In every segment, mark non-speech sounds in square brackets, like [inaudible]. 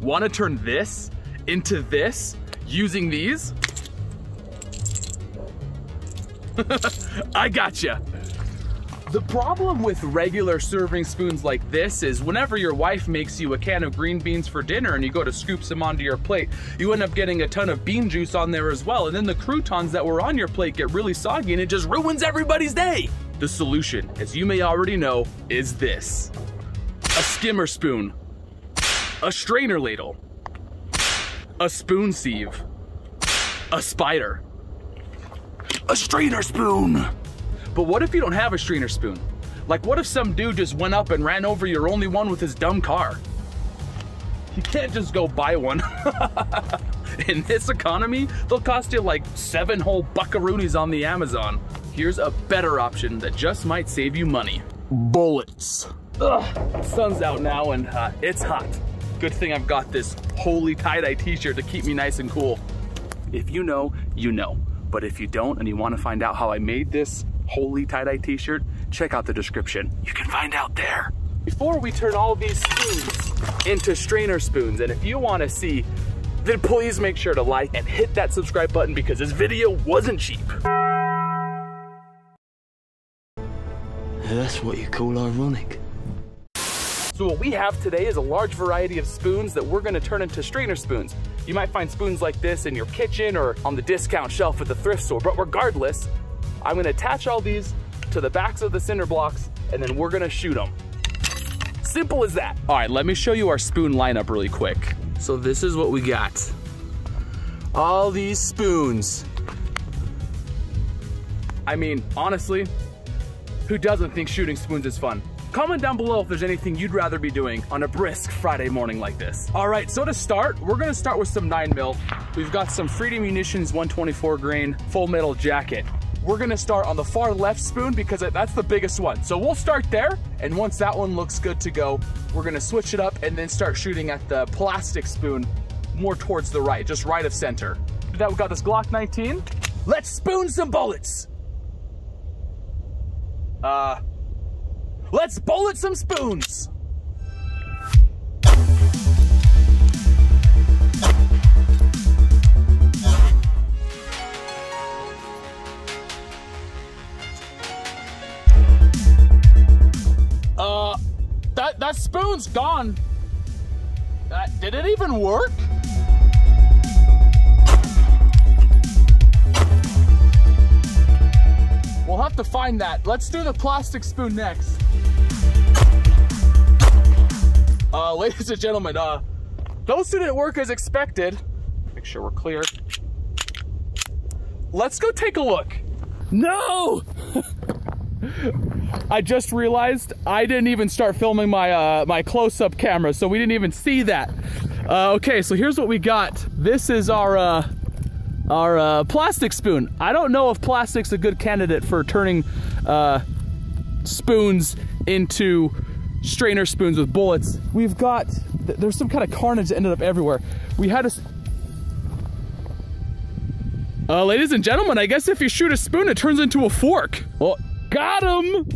wanna turn this into this using these? [laughs] I gotcha. The problem with regular serving spoons like this is whenever your wife makes you a can of green beans for dinner and you go to scoop some onto your plate, you end up getting a ton of bean juice on there as well. And then the croutons that were on your plate get really soggy and it just ruins everybody's day. The solution, as you may already know, is this. A skimmer spoon, a strainer ladle, a spoon sieve, a spider, a strainer spoon. But what if you don't have a strainer spoon? Like what if some dude just went up and ran over your only one with his dumb car? You can't just go buy one. [laughs] In this economy, they'll cost you like seven whole buckaroonies on the Amazon. Here's a better option that just might save you money. Bullets. Ugh, sun's out now and uh, it's hot. Good thing I've got this holy tie-dye t-shirt to keep me nice and cool. If you know, you know. But if you don't and you want to find out how I made this holy tie-dye t-shirt, check out the description. You can find out there. Before we turn all these spoons into strainer spoons, and if you want to see, then please make sure to like and hit that subscribe button because this video wasn't cheap. That's what you call ironic. So what we have today is a large variety of spoons that we're gonna turn into strainer spoons. You might find spoons like this in your kitchen or on the discount shelf at the thrift store, but regardless, I'm gonna attach all these to the backs of the cinder blocks and then we're gonna shoot them. Simple as that. All right, let me show you our spoon lineup really quick. So this is what we got. All these spoons. I mean, honestly, who doesn't think shooting spoons is fun? Comment down below if there's anything you'd rather be doing on a brisk Friday morning like this. All right, so to start, we're gonna start with some 9 mil. We've got some Freedom Munitions 124 grain full metal jacket. We're gonna start on the far left spoon because that's the biggest one. So we'll start there, and once that one looks good to go, we're gonna switch it up and then start shooting at the plastic spoon more towards the right, just right of center. With that, we got this Glock 19. Let's spoon some bullets. Uh, Let's bowl bullet some spoons. Uh, that, that spoon's gone. Uh, did it even work? We'll have to find that. Let's do the plastic spoon next. Uh, [laughs] ladies and gentlemen, uh, those didn't work as expected. Make sure we're clear. Let's go take a look. No! [laughs] I just realized I didn't even start filming my uh, my close-up camera, so we didn't even see that. Uh, okay, so here's what we got. This is our uh, our uh, plastic spoon. I don't know if plastic's a good candidate for turning uh, spoons into strainer spoons with bullets. We've got, there's some kind of carnage that ended up everywhere. We had a, uh, ladies and gentlemen, I guess if you shoot a spoon, it turns into a fork. Well, got him!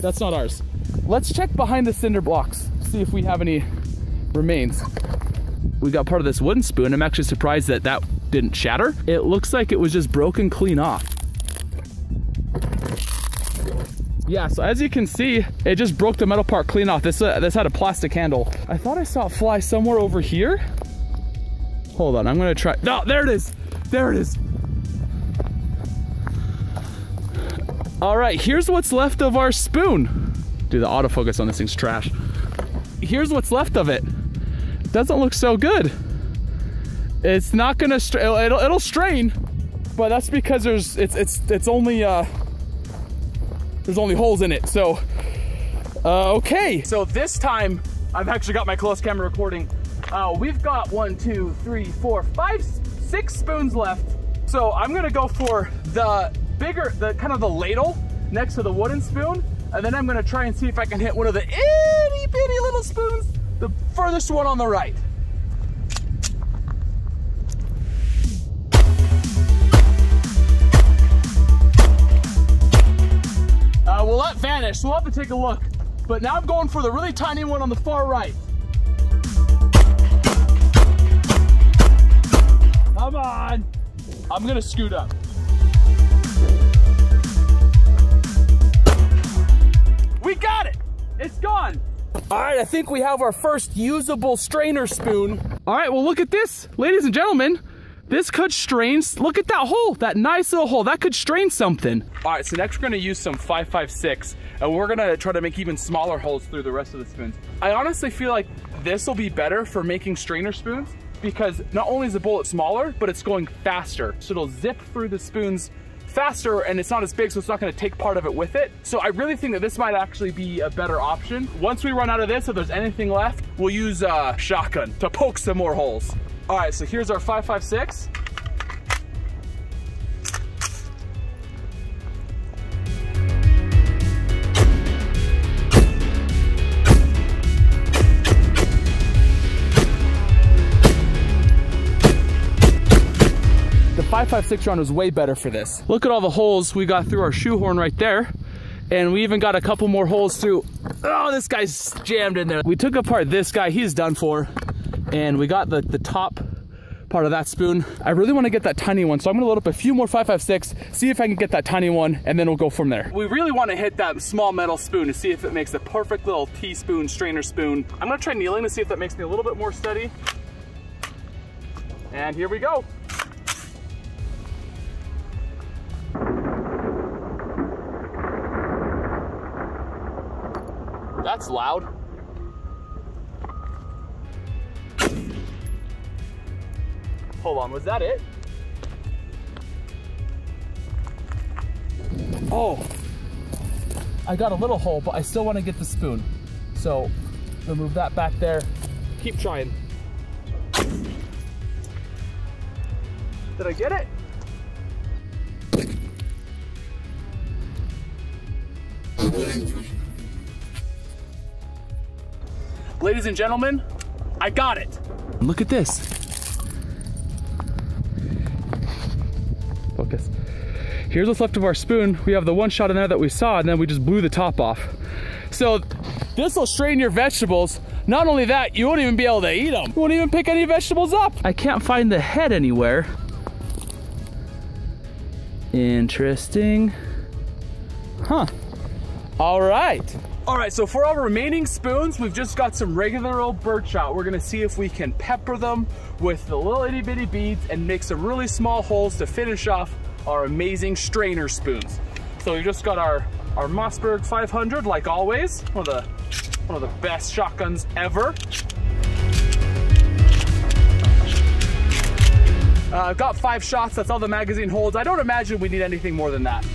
That's not ours. Let's check behind the cinder blocks, see if we have any remains. We got part of this wooden spoon. I'm actually surprised that that didn't shatter. It looks like it was just broken clean off. Yeah, so as you can see, it just broke the metal part clean off. This, uh, this had a plastic handle. I thought I saw it fly somewhere over here. Hold on, I'm gonna try. No, there it is. There it is. All right, here's what's left of our spoon. Dude, the autofocus on this thing's trash. Here's what's left of it. Doesn't look so good. It's not gonna, it'll, it'll, it'll strain, but that's because there's, it's, it's, it's only, uh, there's only holes in it. So, uh, okay. So this time, I've actually got my close camera recording. Uh, we've got one, two, three, four, five, six spoons left. So I'm gonna go for the bigger, the kind of the ladle next to the wooden spoon. And then I'm gonna try and see if I can hit one of the itty bitty little spoons, the furthest one on the right. not vanished. We'll have to take a look. But now I'm going for the really tiny one on the far right. Come on. I'm gonna scoot up. We got it. It's gone. All right, I think we have our first usable strainer spoon. All right, well look at this. Ladies and gentlemen, this could strain, look at that hole, that nice little hole. That could strain something. All right, so next we're gonna use some 556 and we're gonna try to make even smaller holes through the rest of the spoons. I honestly feel like this will be better for making strainer spoons because not only is the bullet smaller, but it's going faster. So it'll zip through the spoons faster and it's not as big so it's not to take part of it with it. So I really think that this might actually be a better option. Once we run out of this, if there's anything left, we'll use a shotgun to poke some more holes. All right, so here's our 556. The 556 round was way better for this. Look at all the holes we got through our shoehorn right there. And we even got a couple more holes through. Oh, this guy's jammed in there. We took apart this guy, he's done for. And we got the, the top part of that spoon. I really want to get that tiny one, so I'm gonna load up a few more 556, see if I can get that tiny one, and then we'll go from there. We really want to hit that small metal spoon to see if it makes a perfect little teaspoon, strainer spoon. I'm gonna try kneeling to see if that makes me a little bit more steady. And here we go. That's loud. Hold on, was that it? Oh, I got a little hole, but I still want to get the spoon. So, remove that back there. Keep trying. Did I get it? Ladies and gentlemen, I got it. Look at this. Focus. Here's what's left of our spoon. We have the one shot in there that we saw and then we just blew the top off. So this will strain your vegetables. Not only that, you won't even be able to eat them. You won't even pick any vegetables up. I can't find the head anywhere. Interesting. Huh. All right. All right, so for our remaining spoons, we've just got some regular old birdshot. We're gonna see if we can pepper them with the little itty bitty beads and make some really small holes to finish off our amazing strainer spoons. So we just got our, our Mossberg 500, like always, one of the, one of the best shotguns ever. Uh, I've got five shots, that's all the magazine holds. I don't imagine we need anything more than that.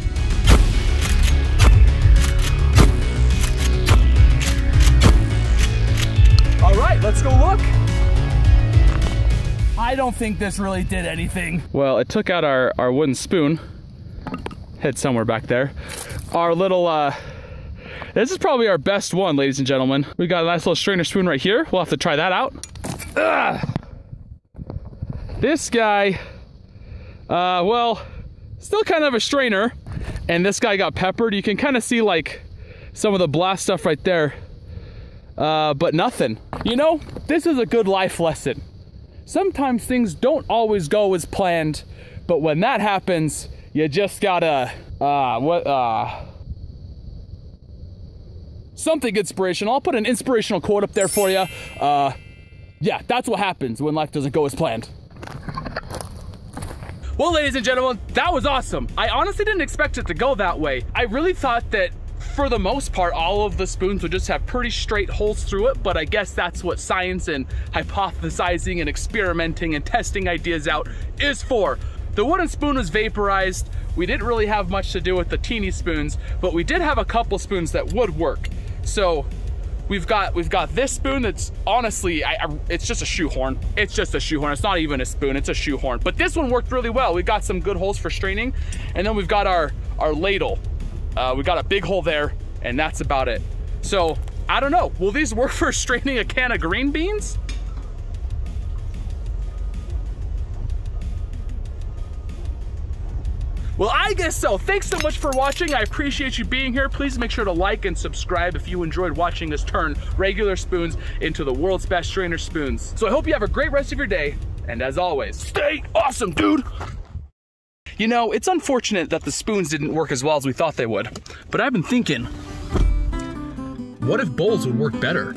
All right, let's go look. I don't think this really did anything. Well, it took out our, our wooden spoon. Head somewhere back there. Our little, uh, this is probably our best one, ladies and gentlemen. We got a nice little strainer spoon right here. We'll have to try that out. Ugh. This guy, uh, well, still kind of a strainer. And this guy got peppered. You can kind of see like some of the blast stuff right there uh, but nothing. You know, this is a good life lesson. Sometimes things don't always go as planned, but when that happens, you just gotta, uh, what, uh, something inspirational. I'll put an inspirational quote up there for you. Uh, yeah, that's what happens when life doesn't go as planned. Well, ladies and gentlemen, that was awesome. I honestly didn't expect it to go that way. I really thought that for the most part, all of the spoons would just have pretty straight holes through it, but I guess that's what science and hypothesizing and experimenting and testing ideas out is for. The wooden spoon was vaporized. We didn't really have much to do with the teeny spoons, but we did have a couple spoons that would work. So we've got we've got this spoon that's honestly I, I, it's just a shoehorn. It's just a shoehorn. It's not even a spoon. It's a shoehorn. But this one worked really well. We got some good holes for straining. And then we've got our our ladle uh, we got a big hole there, and that's about it. So, I don't know. Will these work [laughs] for straining a can of green beans? Well, I guess so. Thanks so much for watching. I appreciate you being here. Please make sure to like and subscribe if you enjoyed watching us turn regular spoons into the world's best strainer spoons. So I hope you have a great rest of your day. And as always, stay awesome, dude. You know, it's unfortunate that the spoons didn't work as well as we thought they would, but I've been thinking, what if bowls would work better?